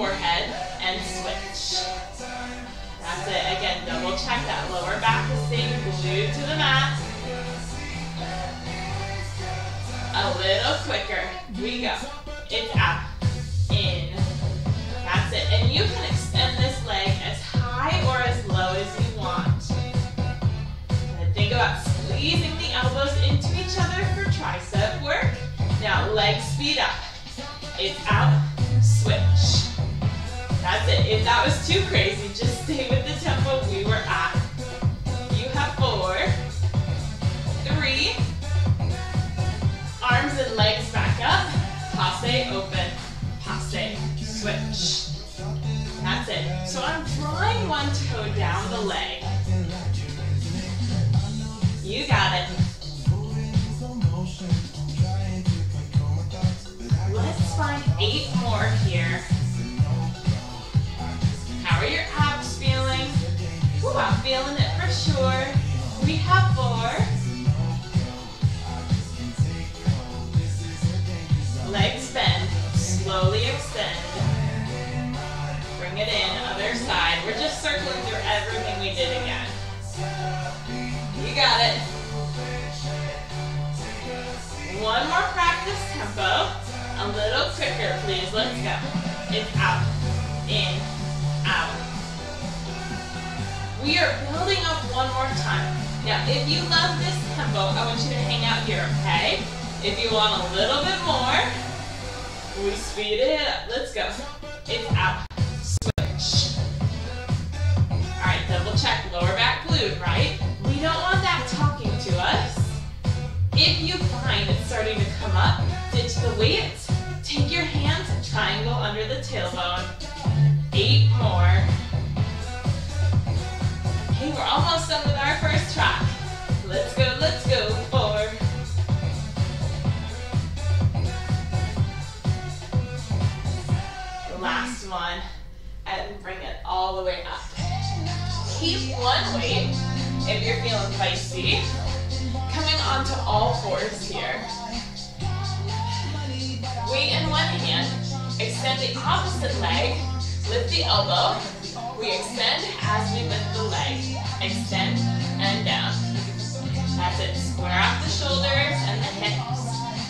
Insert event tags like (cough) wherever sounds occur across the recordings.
forehead, and switch. That's it. Again, double check that lower back is staying glued to the mat. A little quicker. We go. It's out. In. That's it. And you can extend this leg as high or as low as you want. And think about squeezing the elbows into each other for tricep work. Now legs speed up. It's out. Switch. That's it. If that was too crazy, just stay with the tempo we were at. You have four, three, arms and legs back up, passe, open, passe, switch. That's it. So I'm drawing one toe down the leg. You got it. Let's find eight more here. How are your abs feeling? Ooh, I'm feeling it for sure. We have four. Legs bend, slowly extend. Bring it in, other side. We're just circling through everything we did again. You got it. One more practice tempo. A little quicker, please. Let's go. It's out, in. We are building up one more time. Now, if you love this tempo, I want you to hang out here, okay? If you want a little bit more, we speed it up. Let's go. It's out. Switch. All right, double check. Lower back glute, right? We don't want that talking to us. If you find it's starting to come up, ditch the weights. Take your hands and triangle under the tailbone. All the way up. Keep one weight if you're feeling feisty. Coming onto all fours here. Weight in one hand. Extend the opposite leg. Lift the elbow. We extend as we lift the leg. Extend and down. That's it. Square off the shoulders and the hips.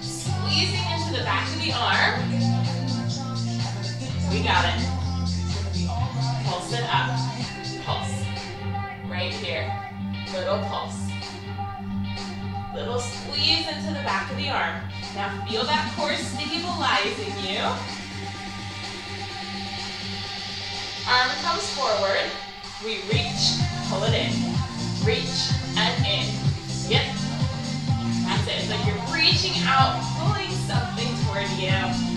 Squeezing into the back of the arm. We got it. Little pulse. Little squeeze into the back of the arm. Now feel that core stabilizing you. Arm comes forward. We reach, pull it in. Reach and in. Yep. That's it. It's like you're reaching out, pulling something toward you.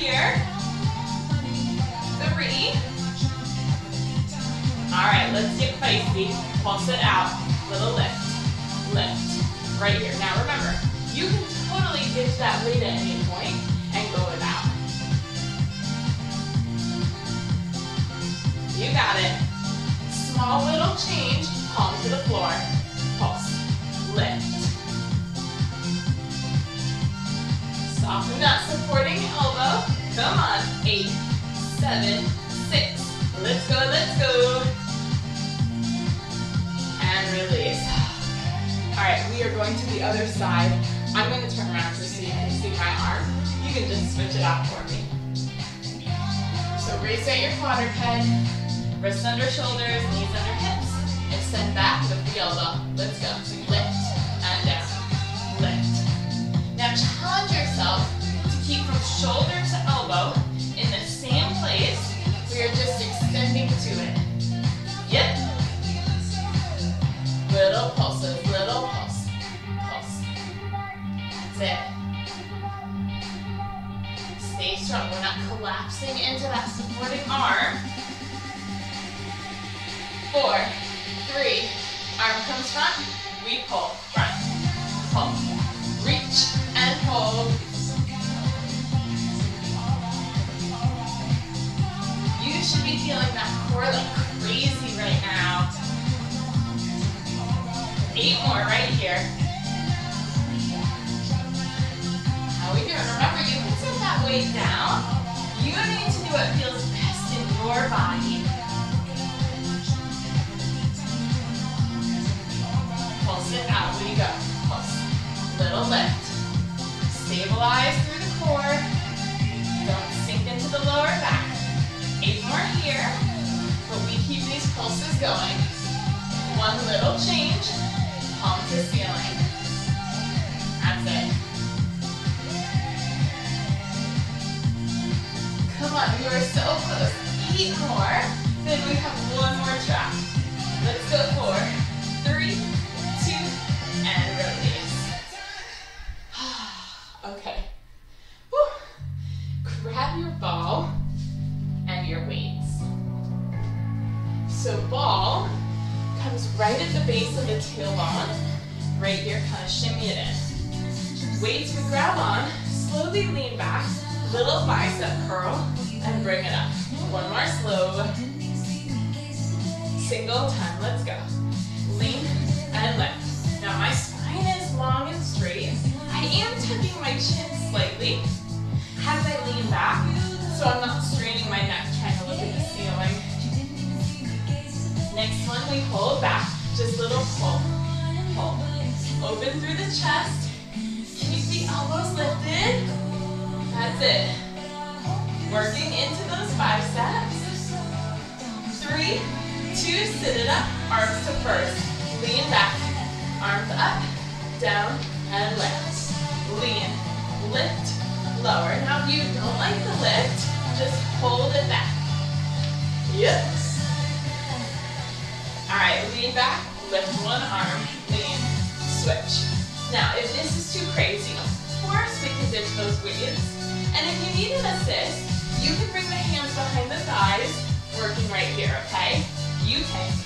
Here. Three. All right, let's get feisty. Pulse it out. Little lift. Lift. Right here. Now remember, you can totally ditch that weight at any point and go without. You got it. Small little change. Palm to the floor. Pulse. Lift. Soften that supporting elbow. Come on. Eight, seven, six. Let's go, let's go. and release. All right, we are going to the other side. I'm going to turn around just so you can see my arm. You can just switch it out for me. So raise your quadruped, wrists under shoulders, knees under hips, and send back with the elbow. Let's go. Lift and down. Lift. Now challenge yourself to keep from shoulder to elbow in the same place. We are just extending to it. Yep. Little pulses, little pulse. Pulse. That's it. Stay strong. We're not collapsing into that supporting arm. Four, three, arm comes front, we pull, front, be feeling that core like crazy right now. Eight more right here. How we doing? Remember, you can set that weight down. You need change. Palm to ceiling. That's it. Come on, you are so close. Eight more. Then we have one more track. Let's go four, three, two, and release. (sighs) okay. Whew. Grab your ball and your weights. So ball comes right at the base of the tailbone. Right here, kind of shimmy it in. Weights we grab on, slowly lean back, little bicep curl, and bring it up. One more slow. Single time, let's go. Lean and lift. Now my spine is long and straight. I am tucking my chin slightly as I lean back, so I'm not We pull back, just little pull, pull. Open through the chest, keep the elbows lifted. That's it. Working into those biceps. Three, two, sit it up, arms to first. Lean back, arms up, down, and lift. Lean, lift, lower. Now if you don't like the lift, just hold it back. Yep. All right, lean back, lift one arm, lean, switch. Now, if this is too crazy, of course we can ditch those weights. And if you need an assist, you can bring the hands behind the thighs, working right here, okay? You take.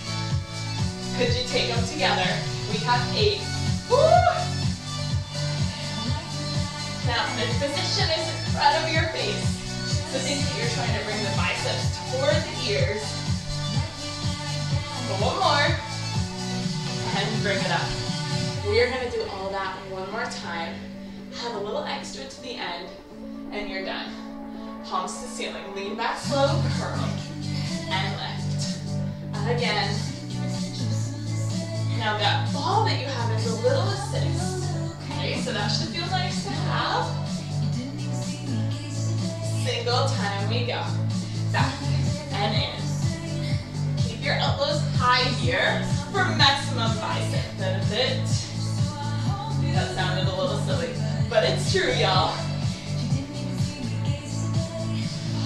Could you take them together? We have eight. Woo! Now, the position is in front of your face. So think that you're trying to bring the biceps toward the ears. Go one more. And bring it up. We are going to do all that one more time. Have a little extra to the end, and you're done. Palms to ceiling. Lean back slow, curl, and lift. Again. Now that ball that you have is a little assist. Okay, so that should feel nice to have. Single time we go. Back and in. High here for maximum bicep benefit. That sounded a little silly, but it's true, y'all.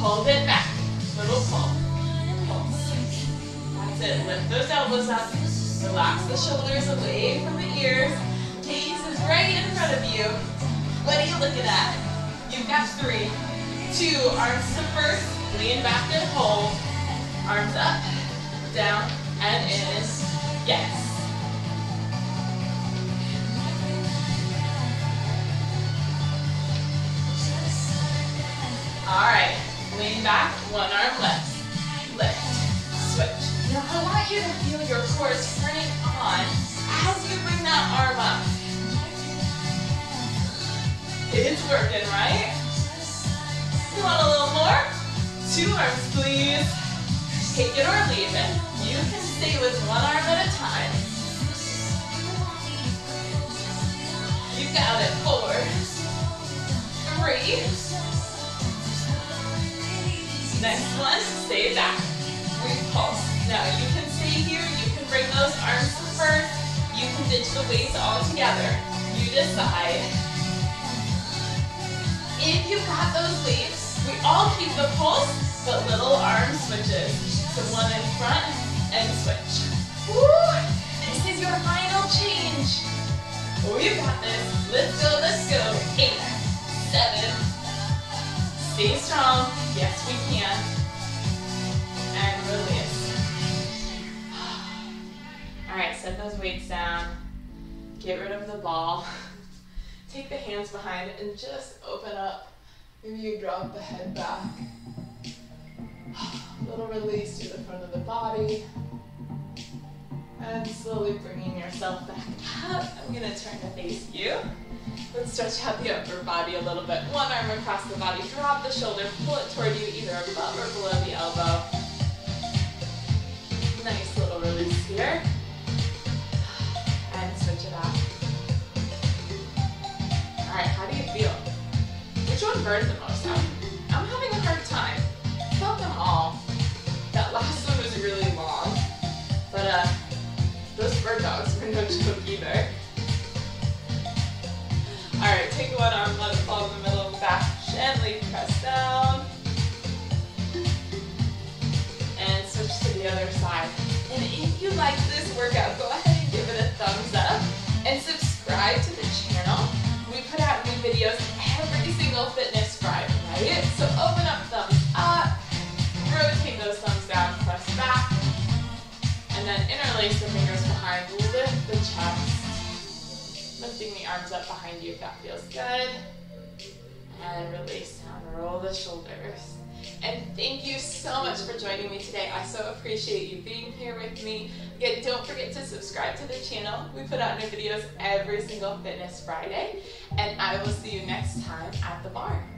Hold it back. Little pull. Pulse. That's it. Lift those elbows up. Relax the shoulders away from the ears. Gaze is right in front of you. What are you looking at? You've got three. Two, arms to first. Lean back and hold. Arms up, down, and is Yes. All right, lean back, one arm left, lift, switch. Now I want you to feel your core turning on as you bring that arm up. It's working, right? You want a little more? Two arms, please. Take it or leave it. Stay with one arm at a time. You got it. Four, three. Next one, stay back. We pulse. Now you can stay here. You can bring those arms to first. You can ditch the weights all together. You decide. If you got those weights, we all keep the pulse, but little arm switches. So one in front and switch. Woo! This is your final change. We've got this. Let's go, let's go. Eight, seven. Stay strong. Yes, we can. And release. (sighs) All right, set those weights down. Get rid of the ball. (laughs) Take the hands behind and just open up. Maybe you drop the head back. (sighs) A Little release to the front of the body. Slowly bringing yourself back up. I'm gonna turn to face you. Let's stretch out the upper body a little bit. One arm across the body. Drop the shoulder. Pull it toward you either above or below the elbow. Nice little release here. And switch it out. Alright, how do you feel? Which one burns the most? I'm, I'm having a hard time. Felt them all. That last one was really long. But uh, either. Alright, take one arm, let it fall in the middle back. Gently press down. And switch to the other side. And if you like this workout, go ahead then interlace the fingers behind, lift the chest, lifting the arms up behind you if that feels good, and release down, roll the shoulders. And thank you so much for joining me today. I so appreciate you being here with me. Again, don't forget to subscribe to the channel. We put out new videos every single Fitness Friday. And I will see you next time at the barre.